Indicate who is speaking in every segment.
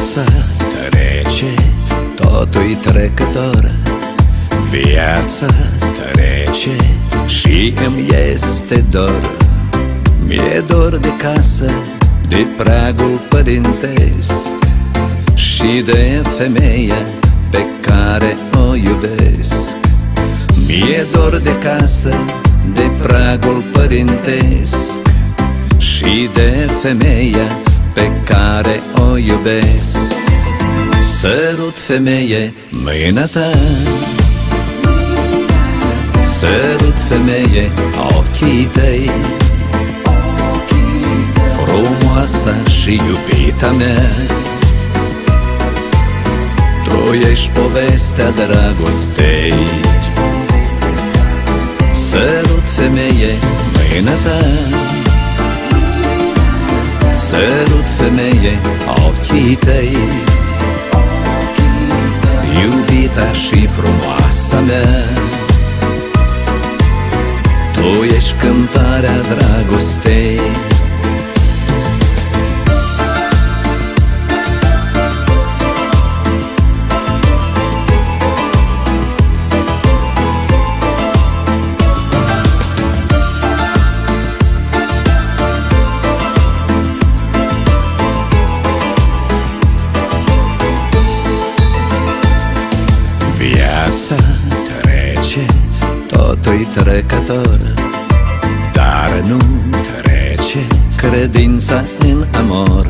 Speaker 1: viața trece, totul-i trecător. Viața trece și îmi este dor. Mi-e dor de casă, de pragul părintesc Și de femeia pe care o iubesc. Mi-e dor de casă, de pragul părintesc Și de femeia pe care o iubesc. Sărut femeie mâna ta Sărut femeie ochii tăi. Frumoasa și iubita mea. Tu ești povestea dragostei. Sărut femeie mâna ta ochii tăi. Iubita și frumoasa mea. Tu ești cântarea dragostei totul trecător. Dar nu trece credința în amor.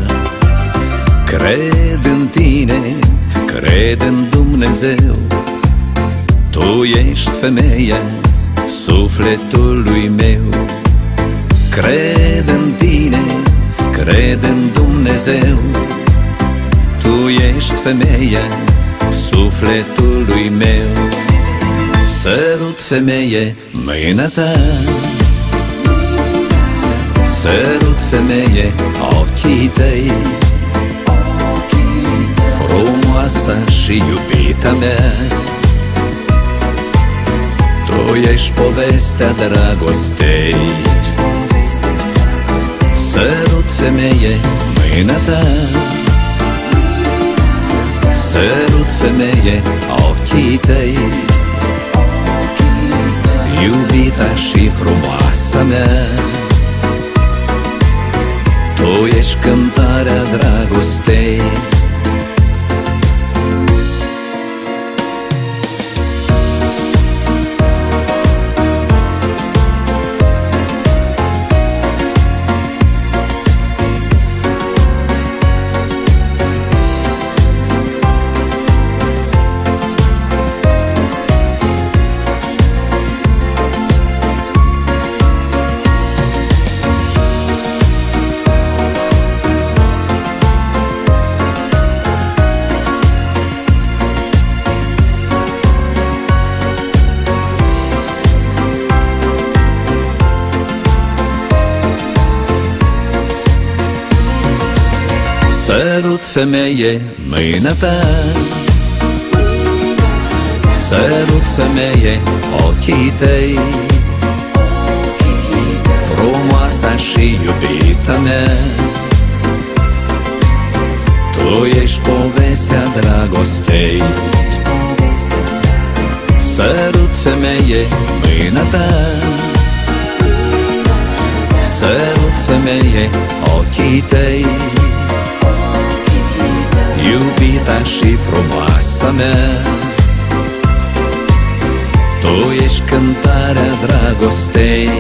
Speaker 1: Cred în tine, cred în Dumnezeu. Tu ești femeia sufletului meu. Cred în tine, cred în Dumnezeu. Tu ești femeia sufletului meu Sărut femeie mâna ta Sărut femeie ochii tăi. Frumoasa și iubita mea. Tu ești povestea dragostei. Sărut femeie mâna ta Sărut femeie ochii tăi Iubita și frumoasa mea. Tu ești cântarea dragostei Sărut femeie mâna ta Sărut femeie ochii tăi. Frumoasa și iubita mea. Tu ești povestea dragostei. Sărut femeie mâna ta Sărut femeie ochii tăi Iubita și frumoasa mea Tu ești cântarea dragostei